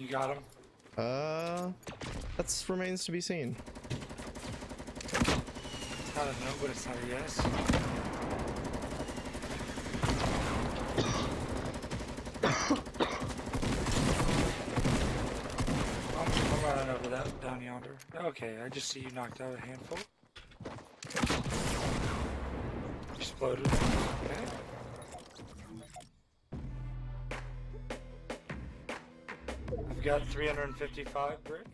You got him? Uh, that remains to be seen. It's not a no, but it's not a yes. I'm, I'm running over that down yonder. Okay, I just see you knocked out a handful. Exploded. Okay. I've got 355 brick.